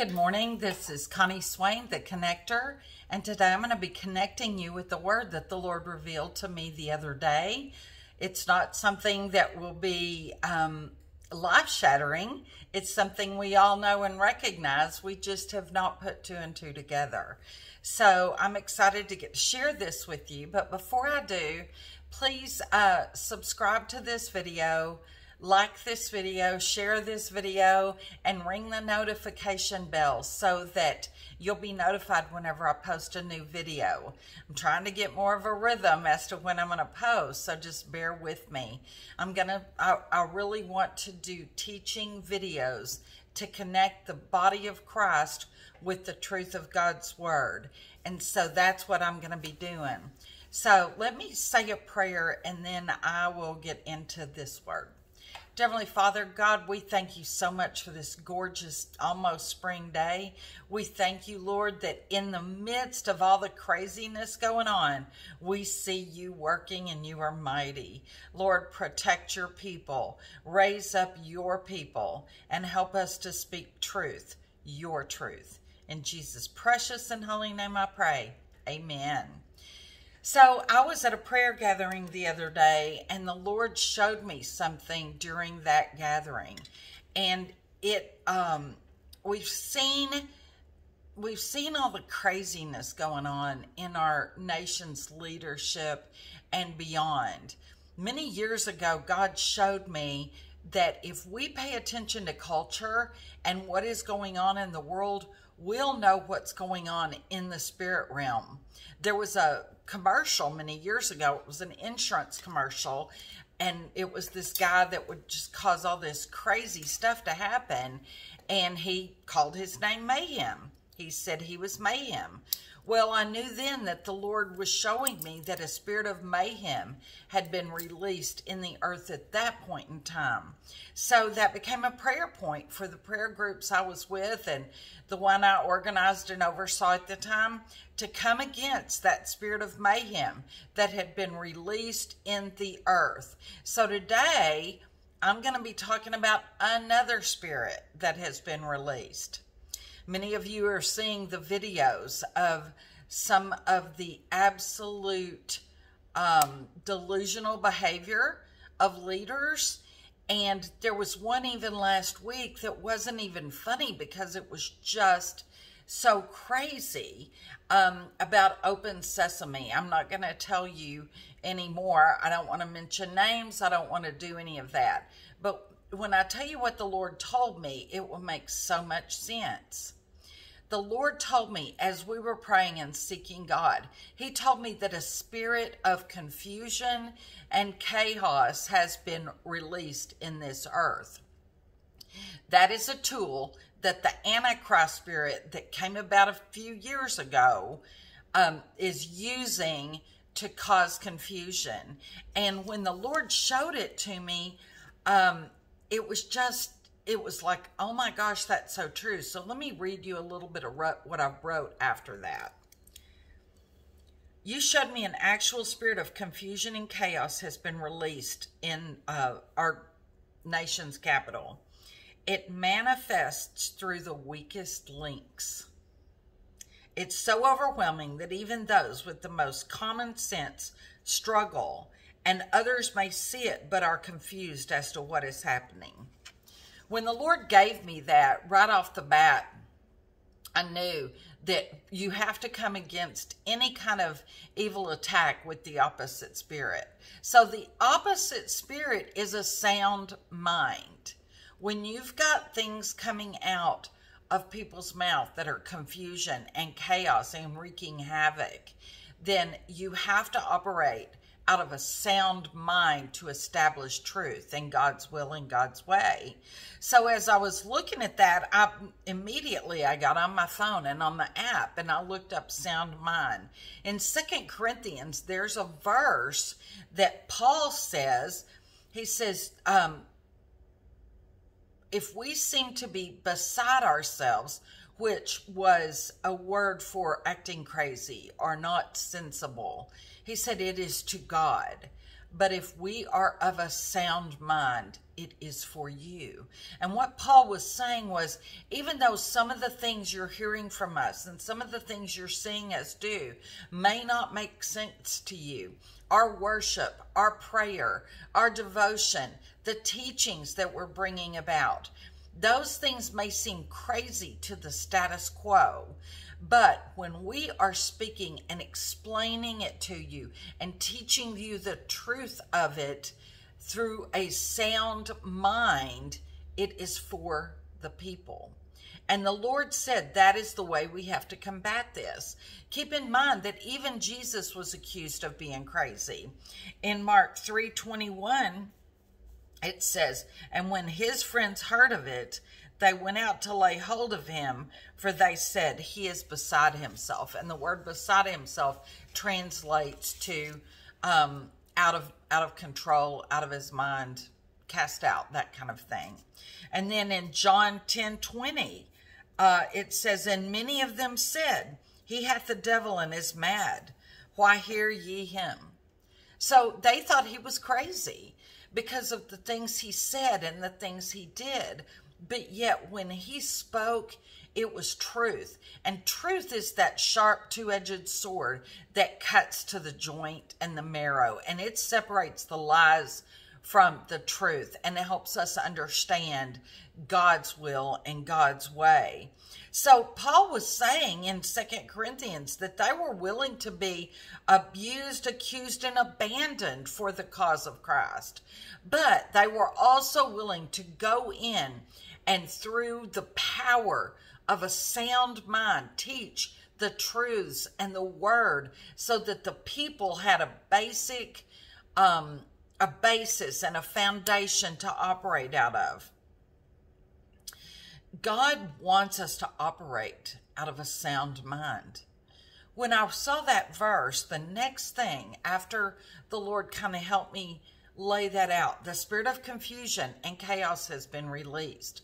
Good morning. This is Connie Swain, the connector, and today I'm going to be connecting you with the word that the Lord revealed to me the other day. It's not something that will be um, life shattering, it's something we all know and recognize. We just have not put two and two together. So I'm excited to get to share this with you. But before I do, please uh, subscribe to this video like this video, share this video, and ring the notification bell so that you'll be notified whenever I post a new video. I'm trying to get more of a rhythm as to when I'm going to post, so just bear with me. I'm going to, I really want to do teaching videos to connect the body of Christ with the truth of God's word. And so that's what I'm going to be doing. So let me say a prayer and then I will get into this word. Heavenly Father, God, we thank you so much for this gorgeous, almost spring day. We thank you, Lord, that in the midst of all the craziness going on, we see you working and you are mighty. Lord, protect your people, raise up your people, and help us to speak truth, your truth. In Jesus' precious and holy name I pray. Amen. So I was at a prayer gathering the other day, and the Lord showed me something during that gathering, and it um, we've seen we've seen all the craziness going on in our nation's leadership and beyond. Many years ago, God showed me that if we pay attention to culture and what is going on in the world, we'll know what's going on in the spirit realm. There was a commercial many years ago. It was an insurance commercial. And it was this guy that would just cause all this crazy stuff to happen. And he called his name Mayhem. He said he was Mayhem. Well, I knew then that the Lord was showing me that a spirit of mayhem had been released in the earth at that point in time. So that became a prayer point for the prayer groups I was with and the one I organized and oversaw at the time to come against that spirit of mayhem that had been released in the earth. So today, I'm going to be talking about another spirit that has been released. Many of you are seeing the videos of some of the absolute um, delusional behavior of leaders. And there was one even last week that wasn't even funny because it was just so crazy um, about Open Sesame. I'm not going to tell you anymore. I don't want to mention names. I don't want to do any of that. But when I tell you what the Lord told me, it will make so much sense. The Lord told me as we were praying and seeking God, He told me that a spirit of confusion and chaos has been released in this earth. That is a tool that the Antichrist spirit that came about a few years ago um, is using to cause confusion. And when the Lord showed it to me, um, it was just, it was like, oh my gosh, that's so true. So let me read you a little bit of what I wrote after that. You showed me an actual spirit of confusion and chaos has been released in uh, our nation's capital. It manifests through the weakest links. It's so overwhelming that even those with the most common sense struggle, and others may see it but are confused as to what is happening. When the Lord gave me that right off the bat, I knew that you have to come against any kind of evil attack with the opposite spirit. So the opposite spirit is a sound mind. When you've got things coming out of people's mouth that are confusion and chaos and wreaking havoc, then you have to operate out of a sound mind to establish truth and God's will and God's way. So as I was looking at that, I immediately I got on my phone and on the app and I looked up sound mind. In Second Corinthians, there's a verse that Paul says, he says, um, if we seem to be beside ourselves, which was a word for acting crazy or not sensible, he said, It is to God. But if we are of a sound mind, it is for you. And what Paul was saying was even though some of the things you're hearing from us and some of the things you're seeing us do may not make sense to you, our worship, our prayer, our devotion, the teachings that we're bringing about, those things may seem crazy to the status quo. But when we are speaking and explaining it to you and teaching you the truth of it through a sound mind, it is for the people. And the Lord said that is the way we have to combat this. Keep in mind that even Jesus was accused of being crazy. In Mark 3:21, it says, And when his friends heard of it, they went out to lay hold of him, for they said, He is beside himself. And the word beside himself translates to um, out of out of control, out of his mind, cast out, that kind of thing. And then in John 10 20, uh, it says, And many of them said, He hath the devil and is mad. Why hear ye him? So they thought he was crazy because of the things he said and the things he did. But yet, when he spoke, it was truth. And truth is that sharp two edged sword that cuts to the joint and the marrow, and it separates the lies from the truth and it helps us understand God's will and God's way. So Paul was saying in Second Corinthians that they were willing to be abused, accused, and abandoned for the cause of Christ. But they were also willing to go in and through the power of a sound mind teach the truths and the word so that the people had a basic um, a basis and a foundation to operate out of. God wants us to operate out of a sound mind. When I saw that verse, the next thing after the Lord kind of helped me lay that out, the spirit of confusion and chaos has been released.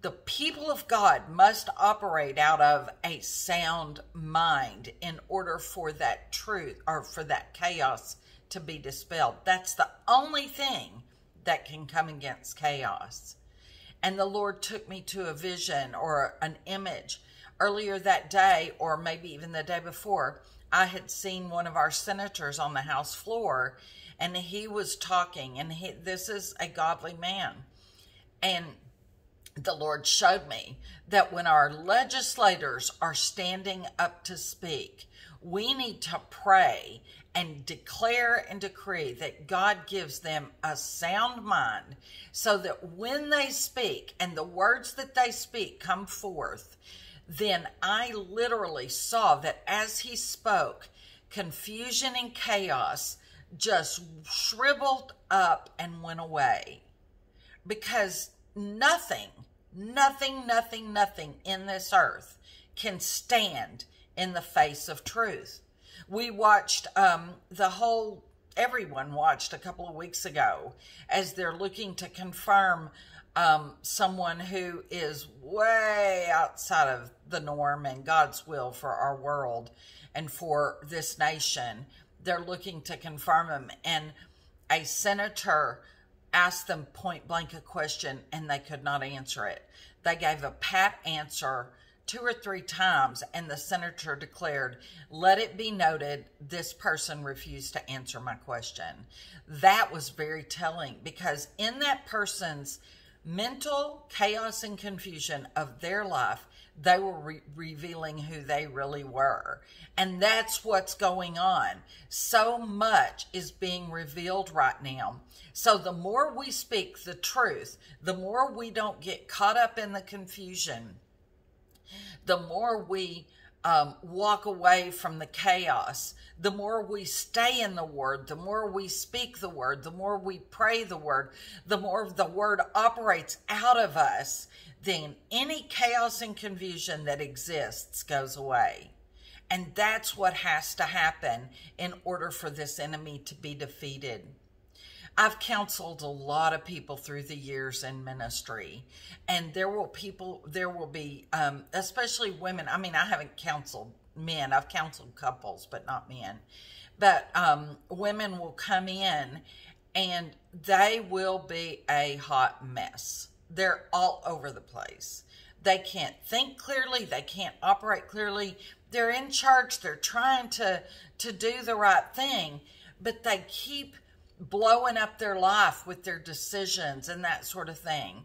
The people of God must operate out of a sound mind in order for that truth or for that chaos to be dispelled. That's the only thing that can come against chaos. And the Lord took me to a vision or an image earlier that day, or maybe even the day before. I had seen one of our senators on the House floor, and he was talking, and he, this is a godly man. And the Lord showed me that when our legislators are standing up to speak, we need to pray and declare and decree that God gives them a sound mind so that when they speak and the words that they speak come forth, then I literally saw that as he spoke, confusion and chaos just shriveled up and went away. Because nothing, nothing, nothing, nothing in this earth can stand in the face of truth we watched um, the whole everyone watched a couple of weeks ago as they're looking to confirm um, someone who is way outside of the norm and God's will for our world and for this nation. They're looking to confirm him. And a senator asked them point blank a question and they could not answer it. They gave a pat answer two or three times, and the senator declared, Let it be noted, this person refused to answer my question. That was very telling because in that person's mental chaos and confusion of their life, they were re- revealing who they really were. And that's what's going on. So much is being revealed right now. So the more we speak the truth, the more we don't get caught up in the confusion the more we um, walk away from the chaos, the more we stay in the word, the more we speak the word, the more we pray the word, the more the word operates out of us, then any chaos and confusion that exists goes away. And that's what has to happen in order for this enemy to be defeated. I've counseled a lot of people through the years in ministry, and there will people, there will be, um, especially women. I mean, I haven't counseled men. I've counseled couples, but not men. But um, women will come in and they will be a hot mess. They're all over the place. They can't think clearly, they can't operate clearly. They're in charge, they're trying to to do the right thing, but they keep blowing up their life with their decisions and that sort of thing.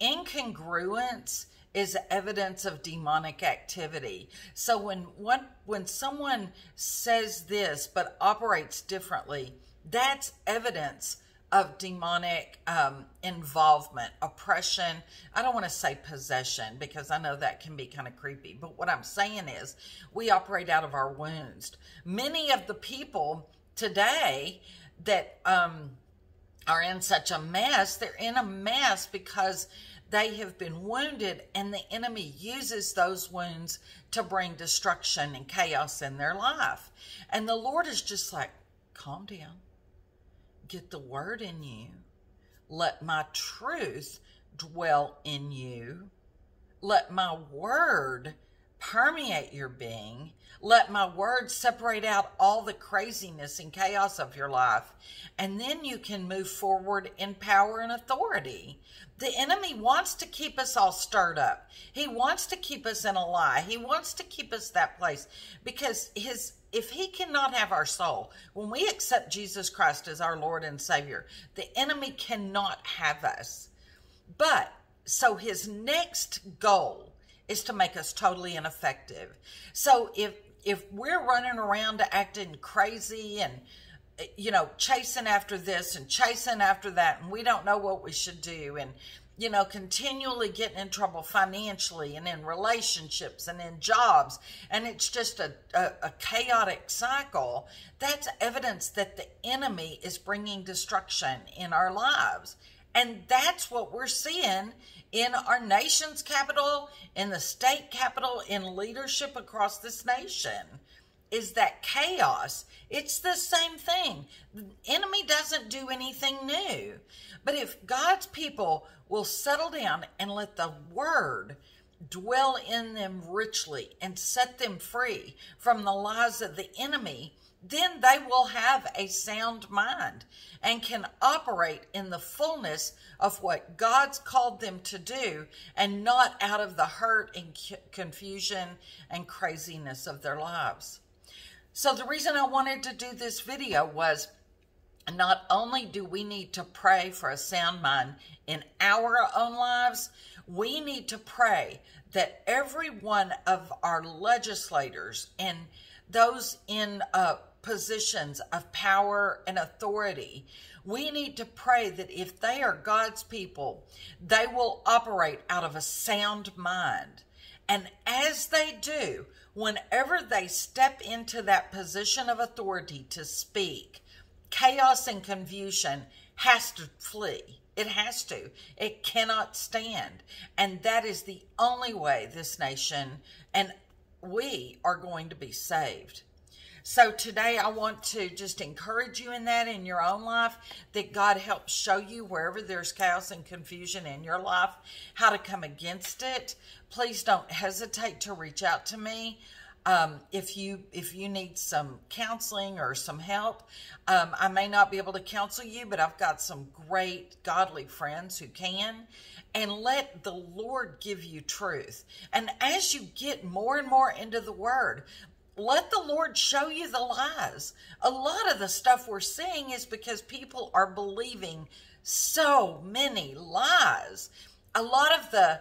Incongruence is evidence of demonic activity. So when one when someone says this but operates differently, that's evidence of demonic um, involvement, oppression. I don't want to say possession because I know that can be kind of creepy. But what I'm saying is we operate out of our wounds. Many of the people today that um, are in such a mess, they're in a mess because they have been wounded, and the enemy uses those wounds to bring destruction and chaos in their life. And the Lord is just like, calm down, get the word in you, let my truth dwell in you, let my word permeate your being. Let my words separate out all the craziness and chaos of your life. And then you can move forward in power and authority. The enemy wants to keep us all stirred up. He wants to keep us in a lie. He wants to keep us that place because his if he cannot have our soul, when we accept Jesus Christ as our Lord and Savior, the enemy cannot have us. But so his next goal is to make us totally ineffective. So if if we're running around acting crazy and you know chasing after this and chasing after that and we don't know what we should do and you know continually getting in trouble financially and in relationships and in jobs and it's just a, a, a chaotic cycle that's evidence that the enemy is bringing destruction in our lives and that's what we're seeing in our nation's capital, in the state capital, in leadership across this nation is that chaos. It's the same thing. The enemy doesn't do anything new. But if God's people will settle down and let the word dwell in them richly and set them free from the lies of the enemy, then they will have a sound mind and can operate in the fullness of what God's called them to do and not out of the hurt and confusion and craziness of their lives. So, the reason I wanted to do this video was not only do we need to pray for a sound mind in our own lives, we need to pray that every one of our legislators and those in uh, positions of power and authority, we need to pray that if they are God's people, they will operate out of a sound mind. And as they do, whenever they step into that position of authority to speak, chaos and confusion has to flee. It has to. It cannot stand. And that is the only way this nation and we are going to be saved. So today I want to just encourage you in that in your own life that God helps show you wherever there's chaos and confusion in your life how to come against it. Please don't hesitate to reach out to me. Um, if you if you need some counseling or some help, um, I may not be able to counsel you, but I've got some great godly friends who can. And let the Lord give you truth. And as you get more and more into the Word, let the Lord show you the lies. A lot of the stuff we're seeing is because people are believing so many lies. A lot of the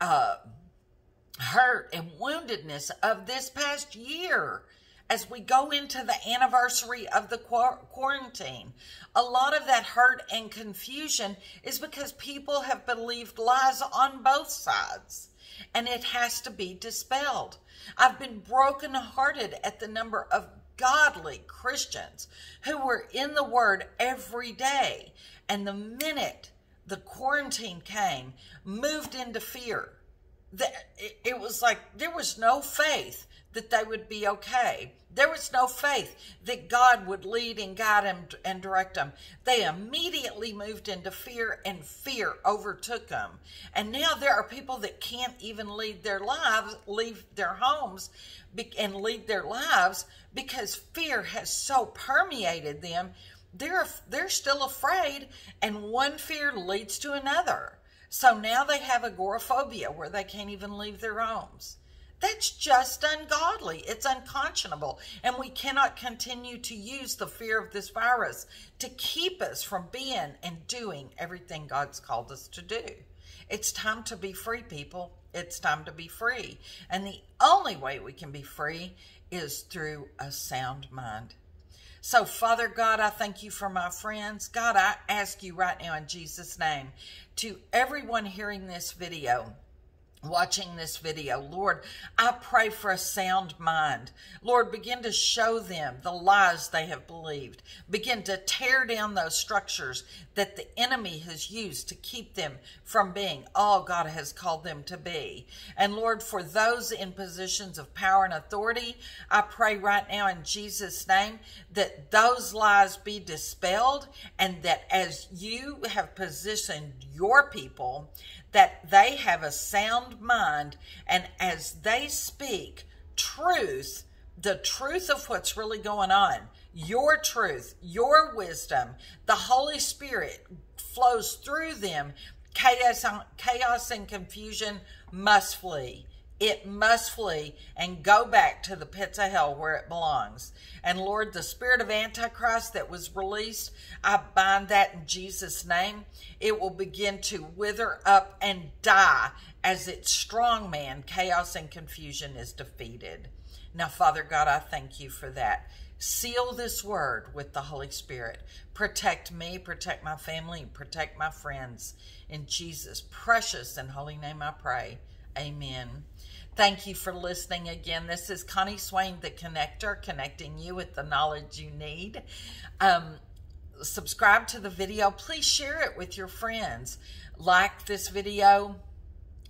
uh, hurt and woundedness of this past year as we go into the anniversary of the quarantine. A lot of that hurt and confusion is because people have believed lies on both sides, and it has to be dispelled. I've been brokenhearted at the number of godly Christians who were in the Word every day. And the minute the quarantine came, moved into fear. That it was like there was no faith that they would be okay. There was no faith that God would lead and guide them and direct them. They immediately moved into fear, and fear overtook them. And now there are people that can't even lead their lives, leave their homes, and lead their lives because fear has so permeated them they're they're still afraid and one fear leads to another. So now they have agoraphobia where they can't even leave their homes. That's just ungodly. It's unconscionable. And we cannot continue to use the fear of this virus to keep us from being and doing everything God's called us to do. It's time to be free, people. It's time to be free. And the only way we can be free is through a sound mind. So, Father God, I thank you for my friends. God, I ask you right now in Jesus' name to everyone hearing this video watching this video. Lord, I pray for a sound mind. Lord, begin to show them the lies they have believed. Begin to tear down those structures that the enemy has used to keep them from being all God has called them to be. And Lord, for those in positions of power and authority, I pray right now in Jesus' name that those lies be dispelled and that as you have positioned your people, that they have a sound mind and as they speak truth, the truth of what's really going on, your truth, your wisdom, the Holy Spirit flows through them. Chaos, chaos and confusion must flee. It must flee and go back to the pits of hell where it belongs. And Lord, the spirit of Antichrist that was released, I bind that in Jesus' name. It will begin to wither up and die as its strong man, chaos and confusion, is defeated. Now, Father God, I thank you for that. Seal this word with the Holy Spirit. Protect me, protect my family, protect my friends. In Jesus' precious and holy name I pray. Amen. Thank you for listening again. This is Connie Swain, the connector, connecting you with the knowledge you need. Um, subscribe to the video. Please share it with your friends. Like this video,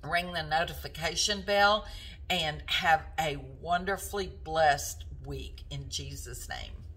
ring the notification bell, and have a wonderfully blessed week in Jesus' name.